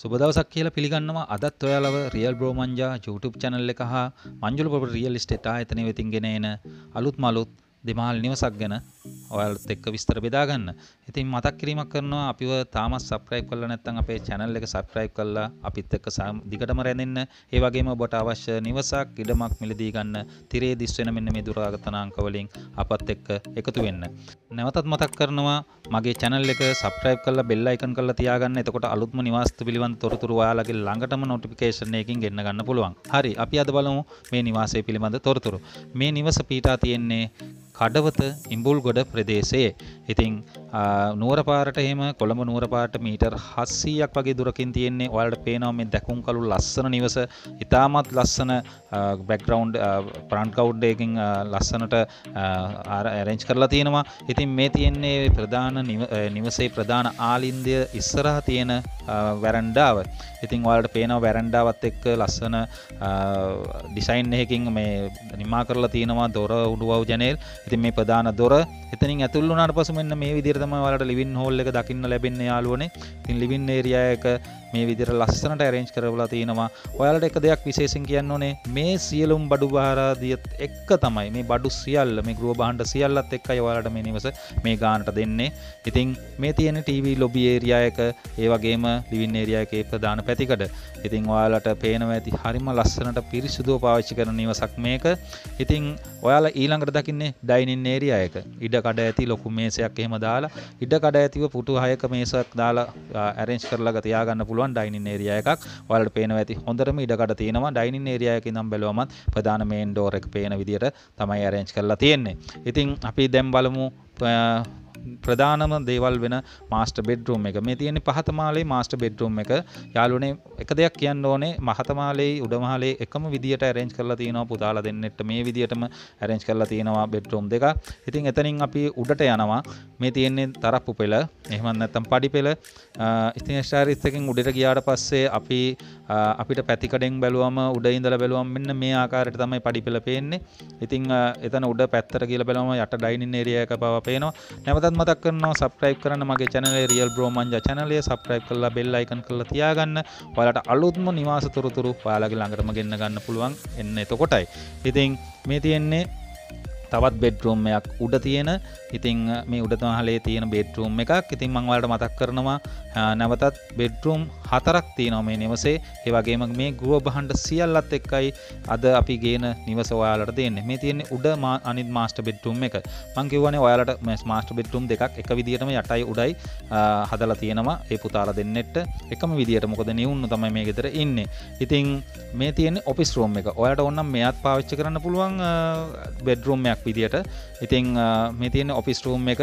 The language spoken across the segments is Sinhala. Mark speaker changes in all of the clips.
Speaker 1: සුබදවසක් කියලා පිළිගන්නවා. අදත් ඔයාලව රියල් බ්‍රෝමංජා YouTube channel එක හා මංජුල ප්‍රොපර්ටි රියල් එස්ටේට් ආයතනය වෙතින් ගෙන එන අලුත්ම අලුත් දෙමහල් නිවසක් ගැන ඔයාලත් එක්ක විස්තර බෙදා ගන්න. ඉතින් මතක් කිරීමක් කරනවා අපිව තාමත් subscribe කරලා නැත්නම් අපේ channel එක subscribe කරලා අපිත් එක්ක දිගටම රැඳෙන්න. ඒ වගේම ඔබට අවශ්‍ය නිවසක් ඉඩමක් මිලදී ගන්න තිරේ දිස් වෙන මෙන්න මේ දුරකථන අංක වලින් අපත් එක්ක එකතු වෙන්න. නැවතත් මතක් කරනවා මගේ channel එක subscribe කරලා bell icon කරලා තියාගන්න. එතකොට අලුත්ම නිවාස පිළිබඳ තොරතුරු ඔයාලගේ ළඟටම notification එකකින් ගෙන්න ගන්න පුළුවන්. හරි අපි අද බලමු මේ නිවාසය පිළිබඳ තොරතුරු. මේ නිවස පීටා තියෙන්නේ කඩවත ඉම්බුල්ගොඩ ප්‍රදේශයේ. ඉතින් නුවර පාරට එහෙම කොළඹ නුවර පාරට මීටර් 700ක් වගේ දුරකින් තියෙන්නේ. ඔයාලට පේනවා මේ දැකුම් කළු ලස්සන නිවස. ඉතාමත් ලස්සන බෑග්ග්‍රවුන්ඩ් ෆ්‍රන්ට් කවුඩ් එකකින් ලස්සනට අරේන්ජ් කරලා තියෙනවා. ඉතින් මේ තියෙන්නේ ප්‍රධාන නිවසේ ප්‍රධාන ආලින්දය ඉස්සරහ තියෙන වැරන්ඩාව. ඉතින් ඔයාලට පේනවා වැරන්ඩාවත් එක්ක ලස්සන ඩිසයින් එකකින් මේ නිමා කරලා තියෙනවා දොර උඩුවව් ජනේල්. ඉතින් මේ ප්‍රධාන දොර එතනින් ඇතුල් වුණාට පස්සේ මෙන්න මේ විදිහට තමයි ඔයාලට ලිවින් හෝල් එක දකින්න ලැබෙන්නේ යාළුවනේ. ඉතින් ලිවින් ඒරියා එක මේ විදිහට ලස්සනට arrange කරවලා තිනවා. ඔයාලට එක දෙයක් විශේෂයෙන් කියන්න ඕනේ මේ සියලුම බඩු බාරාදියත් එක්ක තමයි මේ බඩු සියල්ල මේ ගෘහ භාණ්ඩ සියල්ලත් එක්කයි ඔයාලට මේ නිවස මේ ගානට දෙන්නේ. ඉතින් මේ තියෙන TV ලොබි ඒරියා එක ඒ වගේම ලිවින් ඒරියා එකේ ප්‍රධාන පැතිකඩ. ඉතින් ඔයාලට පේනවා ඇති හරිම ලස්සනට පිරිසිදුව පාවිච්චි කරන නිවසක් මේක. ඉතින් ඔයාලා ඊළඟට දකින්නේ ඩයිනින් ඒරියා එක. ඉඩ කඩ ඇති ලොකු මේසයක් එහෙම දාලා ඉඩ කඩ ඇතිව පුටු හයක මේසක් දාලා arrange කරලා තියාගන්න පුළුවන් ඩයිනින් ඒරියා එකක්. ඔයාලට පේනවා ඇති හොඳටම ඉඩ කඩ තියෙනවා. ඩයිනින් ඒරියා එකේ ඉඳන් බැලුවමත් ප්‍රධාන මේන් ඩෝර් එක පේන විදියට තමයි arrange කරලා තියෙන්නේ. ඉතින් අපි දැන් බලමු ප්‍රධානම දේවල් වෙන මාස්ට බෙඩ්රුම් එක මේ තියෙන පහතමාලේ මාස්ට බෙඩ්රුම් එක යාලුනේ එක දෙයක් කියන්න ඕනේ මහතමාලේ උඩමහලේ එකම විදියට ඇරෙන්ජ් කරලා තියෙනවා පුතාලා දෙන්නෙට මේ විදියටම ඇරෙන්ජ් කරලා තියෙනවා බෙඩ්රුම් දෙක. ඉතින් එතනින් අපි උඩට යනවා. මේ තියෙන්නේ තරප්පු පෙළ. එහෙම නැත්නම් පඩි පෙළ. ඉතින් ස්ටාරිස් එකෙන් උඩට ගියාට පස්සේ අපි අපිට පැතිකඩෙන් බැලුවම උඩ ඉඳලා බැලුවම මෙන්න මේ ආකාරයට තමයි පඩි පෙළ පේන්නේ. ඉතින් එතන උඩ පැත්තට කියලා බැලුවම යට ඩයිනින් ඒරියා එක පව පේනවා. නැවතත් මතක් කරනවා සබස්ක්‍රයිබ් කරන්න මගේ channel real bro Manja channel එක සබස්ක්‍රයිබ් කරලා bell icon කරලා තියාගන්න. ඔයාලට අලුත්ම නිවාස තොරතුරු ඔයාලගේ ළඟටම ගෙන්න ගන්න පුළුවන් එන්න එතකොටයි. ඉතින් මේ තියෙන්නේ තවත් බෙඩ්රූම් එකක් උඩ තියෙන ඉතිං මේ උඩතහලේ තියෙන බෙඩ්රූම් එකක්. ඉතින් මංවලට මතක් කරනවා නැවතත් බෙඩ්රූම් හතරක් තියෙනවා මේ නිවසේ. ඒවගේම මේ ගුව බහන්ඩ සියල්ලත් එක්කයි අද අපි ගේන නිවස ඔයාලට දෙන්නේ. මේ තියෙන්නේ උඩ අනිත් මාස්ට බෙඩ්රූම් එක. මංකිවන ඔයාලට මස් මාස්ට බෙඩ්රූම් දෙකක් එක විදිටම යටයි උඩයි හදලා තියෙනවා. ඒ පුතාල දෙන්නෙට එකම විදිට මොකද නිවුන්න තමයි මේ ගෙතර ඉන්න. ඉතිං මේ තියෙන ඔපිස් රෝම් එක. ඔයාට ඔන්නම් මෙයත් පාවිච්චි කරන්න පුළුවන් බෙඩ්රූම්යක් එකක් විදියට. ඉතිං මේ තියෙන ඔෆිස් රූම් එක.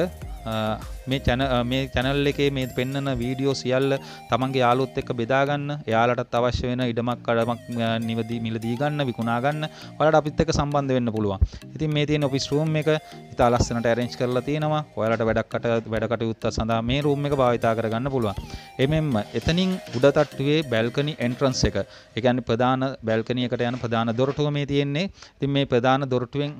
Speaker 1: මේ චැන මේ චැනල් එකේ මේ පෙන්න්නන වීඩියෝ සියල්ල තමන්ගේ යාලුත් එක්ක බෙදාගන්න එයාලටත් අවශ්‍ය වෙන ඉඩමක් කඩමක් නිවදී මිලදී ගන්න විකුණාගන්න ඔයාලට අපිත් එක්ක සම්බන්ධ වෙන්න පුළුවන්. ඉතින් මේ තියෙන ඔෆිස් රූම් එක ඉතා ලස්සනට ඇරෙන්ජ් කරලා තියෙනවා. ඔයාලට වැඩක්කට වැඩකටයුත්ත සඳහා මේ රූම් එක භාවිතා කරගන්න පුළුවන්. එමෙන්ම එතනින් උඩ තට්ටුවේ බැල්කනි එන්ට්‍රන්ස් එක. ඒ කියන්නේ ප්‍රධාන බැල්කනියකට යන ප්‍රධාන දොරටුව මේ තියෙන්නේ. ඉතින් මේ ප්‍රධාන දොරටුවෙන්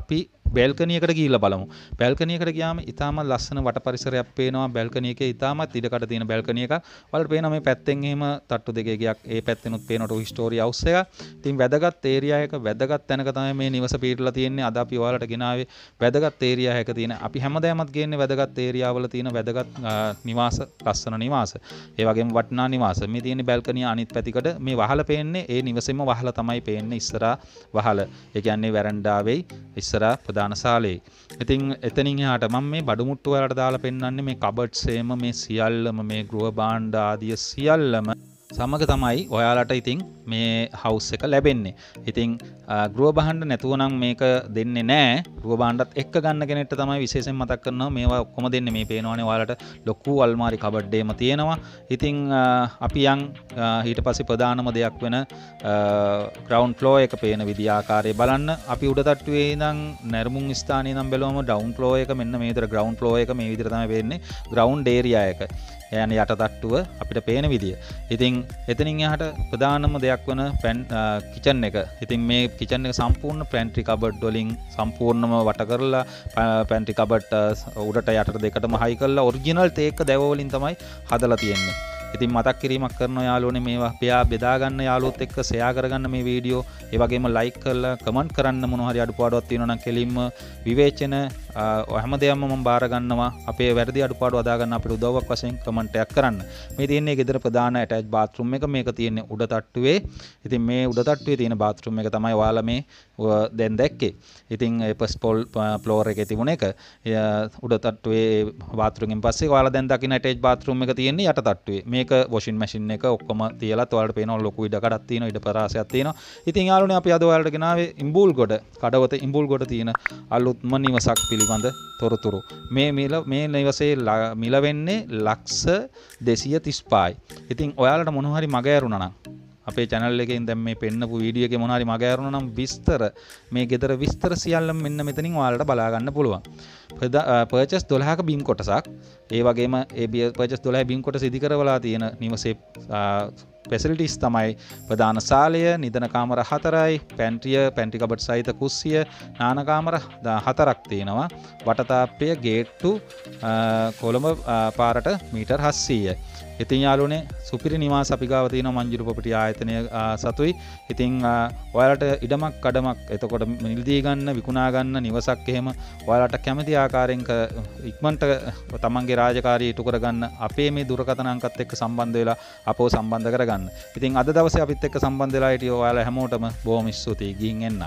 Speaker 1: අපි බැල්කනියකට ගීල බලමු. බැල්කනියකට ගයාම ඉතාම ලස්සන වට පරිසරයක් පේනවා. බැල්කනියක ඉතාමත් ඉඩකට තියෙන බැල්කනියක වලට පේන මේ පැත්තෙන් එහෙම තට්ටු දෙකයක් ඒ පැත්තෙනුත් පේනට හිස්ටෝරිය අවස්සය තින් වැදගත් ඒරියායක වැදගත් තැනක තමයි මේ නිවස පිටලා තියෙන්නේ. අද අපි ඔයාලට ගෙනාවේ වැදගත් ඒරියා හැක තියෙන. අපි හැමදෑමත් ගේන්නේ වැදගත් ඒරියාවල තියෙන වැදගත් නිවාස ලස්සන නිවාස. ඒ වගේම වටිනා නිවාස. මේ තියෙන බැල්කනිය අනිත් පැතිකඩ මේ වහල පේන්නේ. ඒ නිවසෙම වහල තමයි පේන්නේ ඉස්සරහා වහල. ඒ කියන්නේ වැරන්ඩාවෙයි ඉස්සරහා ප්‍රධාන සාලේ. ඉතින් එතනින් එහාට මම මේ බඩුමුට්ටු වලට දාලා පෙන්වන්නේ මේ කබඩ්ස් එහෙම මේ සියල්ලම මේ ගෘහ භාණ්ඩ ආදිය සියල්ලම සමග තමයි ඔයාලට ඉතිං මේ හවස් එක ලැබෙන්නේ. ඉතිං ගෘුව බහන්ඩ නැතුවනම් මේක දෙන්නේ නෑ. ගුව බාන්ඩත් එක් ගන්න කෙනෙට තමයි විශේෂෙන් මතක් කරන්න මේවා කොම දෙන්න. මේ පේනවානේ වාලට ලොක්කු අල්මාරි කබඩ්ඩේම තියෙනවා. ඉතිං අපි යං හිට පසි ප්‍රධානම දෙයක් වෙන ග්‍රවන්් ලෝ එක පේන විදිආකාරය බලන්න. අපි උඩතට්ටුවේ දං නැරමුන් ස්ථානය නම් බැලවම ඩවන් ලෝ එක මෙන්න මේතර ග්‍රවන්් ලෝ එක මේ විදිරතම වෙන්නේ ග්‍රවන්් ඩේරියා එක. යන යටතට්ටුව අපිට පේන විදිිය. ඉතිං එතනින් එහට ප්‍රධානම දෙයක් වන පැන් කිචන් එක. ඉතින් මේ කිචන් එක සම්පූර්ණ පැන්ට්‍රි කබඩ් ඩොලින් සම්පූර්ණම වට කරලා පැන්ටි කබට් උඩට යට දෙකට මහයි කරලා ඔරිජිනල් තේක දැවලින් තමයි හදලා තියෙන්නේ. ඉතින් මතක් කිරීමක් කරන යාලුවනේ මේවා. පයා බෙදාගන්න යාලුවොත් එක්ක ෂෙයා කරගන්න මේ වීඩියෝ ඒ වගේම ලයික් කරලා කමෙන්ට් කරන්න මොන හරි අඩුපාඩුවක් තියෙනවා නම් කෙලින්ම විවේචන හැම දෙයක්ම මම බාර ගන්නවා. අපේ වැරදි අඩුපාඩු අදාගන්න අපිට උදව්වක් වශයෙන් කමෙන්ට් එකක් කරන්න. මේ තියෙන්නේ ගෙදර ප්‍රධාන ඇටච් බාත්රූම් එක. මේක තියෙන්නේ උඩ තට්ටුවේ. ඉතින් මේ උඩ තට්ටුවේ තියෙන බාත්රූම් එක තමයි ඔයාලා මේ දැන් දැක්කේ. ඉතින් පස් පොල් පලෝර එක තිබුණ එක. උඩ තට්ටුවේ බාත්රුගෙන් පස්සේ ඔයාලා දැන් දකින්න ඇටච් බාත්රූම් එක තියෙන්නේ යට තට්ටුවේ. මේක වොෂින් මැෂින් එක ඔක්කොම තියලා ඔයාලට පේනවා ලොකු ඉඩ කඩක් තියෙනවා ඉඩ පරාසයක් තියෙනවා. ඉතින් යාළුවනේ අපි අද ඔයාලට ගෙනාවේ ඉම්බූල් ගොඩ කඩවත ඉම්බූල් ගොඩ තියෙන අලුත්ම නිවසක් පිළිබඳ තොරතුරු. මේ මිල මේ නිවසේ මිල වෙන්නේ ලක්ෂ දෙසිය තිස්පායි ඉතින් ඔයාලට මොනහරි මග ඇරුණනම් අපේ චැනල් එකෙන් දැන් මේ පෙන්නපු වීඩියෝ එකේ මොනවාරි මග ඇරුණා නම් විස්තර මේ ගෙදර විස්තර සියල්ලම මෙන්න මෙතනින් ඔයාලට බලා ගන්න පුළුවන්. පර්චස් 12ක බිම් කොටසක්. ඒ වගේම ඒ පර්චස් 12 බිම් කොටස ඉදි කරවලා තියෙන නිවසේ පෙසිලිටිස් තමයි ප්‍රධාන සාලය නිදන කාමර හතරයි පැන්ට්‍රිය පැන්ටිකබට් සහිත කුස්සිය නානකාමර හතරක් තියෙනවා. වටතාපය ගේට්ටු කොළඹ පාරට මීටර් හස්සීය. ඉතින් යාලුනේ සුපිරි නිවාස අපි ගාව තියෙන මංජුරු ප්‍රොපර්ටි ආයතනය සතුයි. ඉතින් ඔයාලට ඉඩමක් කඩමක් එතකොට මිලදී ගන්න විකුණා ගන්න නිවසක් එහෙම ඔයාලට කැමති ආකාරයෙන් ඉක්මනට තමන්ගේ රාජකාරිය ඉටු කරගන්න අපේ මේ දුරකථන අංකත් එක්ක සම්බන්ධ වෙලා අපව සම්බන්ධ කරගන්න. ඉතින් අද දවසේ අපිත් එක්ක සම්බන්ධ වෙලා හිටිය ඔයාලා හැමෝටම බොහොම ස්තුතියි. ගිහින් එන්න.